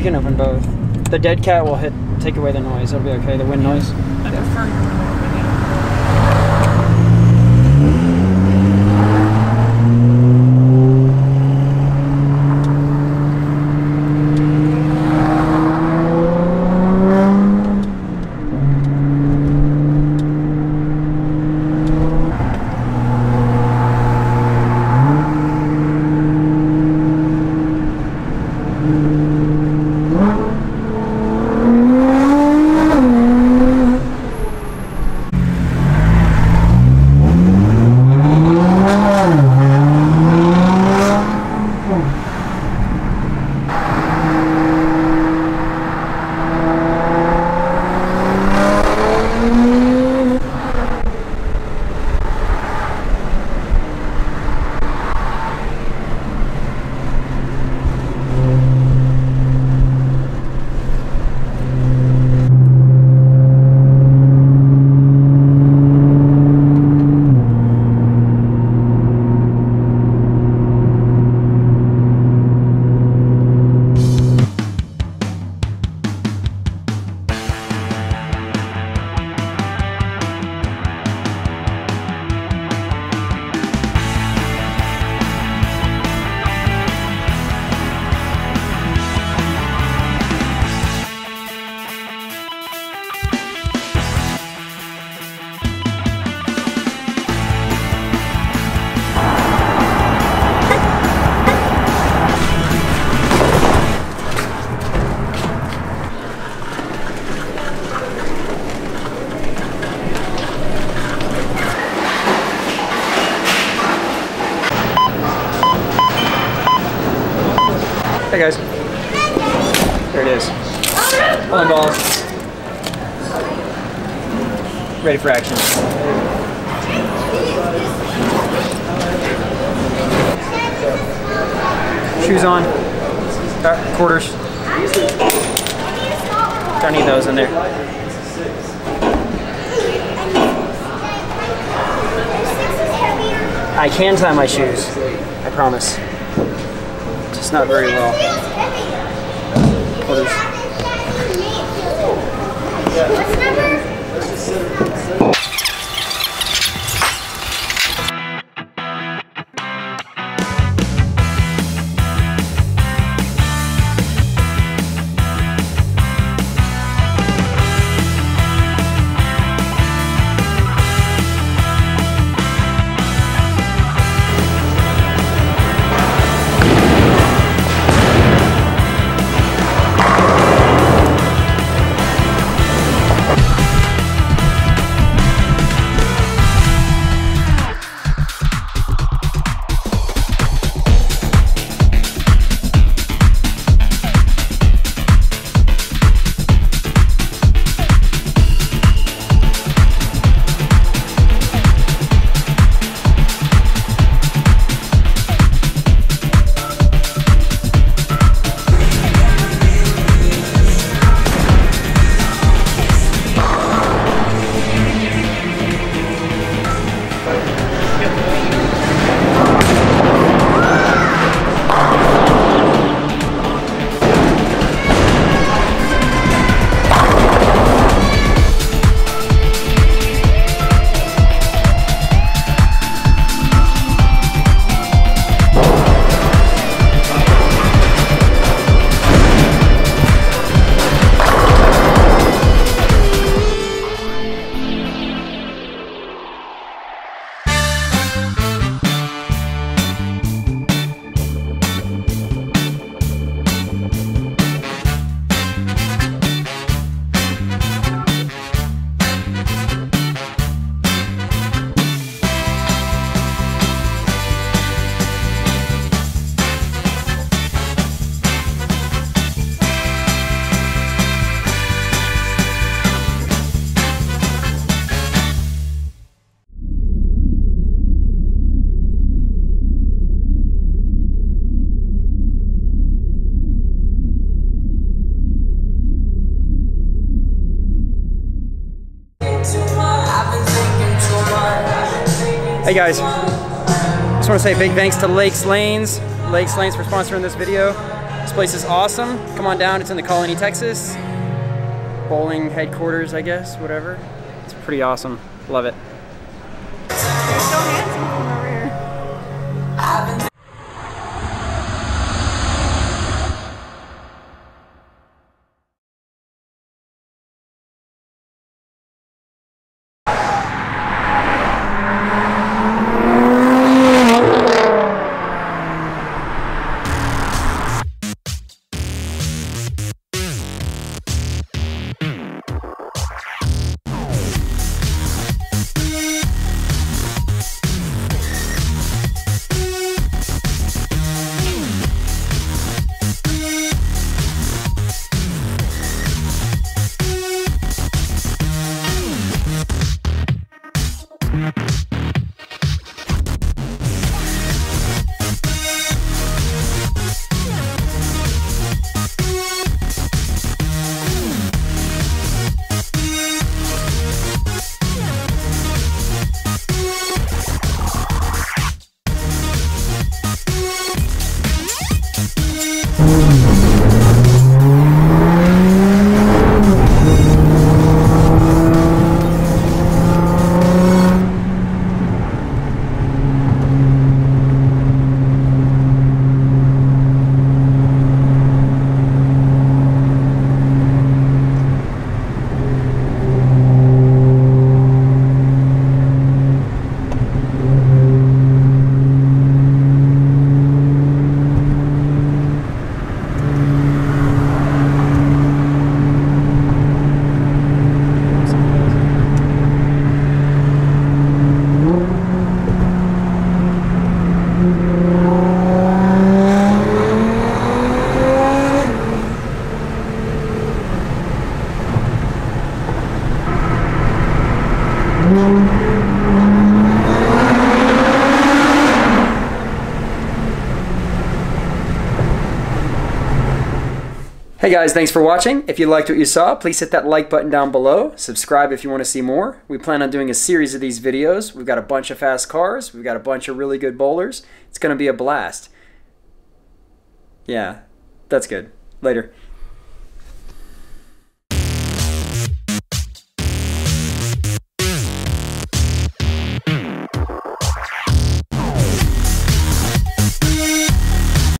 We can open both. The dead cat will hit take away the noise. It'll be okay. The wind noise. I prefer guys. There it is. Pulling balls. Ready for action. Shoes on. Uh, quarters. Don't need those in there. I can tie my shoes. I promise. Just not very well. Quarters. Hey guys, just want to say big thanks to Lakes Lanes, Lakes Lanes for sponsoring this video. This place is awesome. Come on down. It's in the Colony, Texas. Bowling headquarters, I guess, whatever. It's pretty awesome. Love it. Hey guys, thanks for watching. If you liked what you saw, please hit that like button down below. Subscribe if you want to see more. We plan on doing a series of these videos. We've got a bunch of fast cars. We've got a bunch of really good bowlers. It's going to be a blast. Yeah, that's good. Later.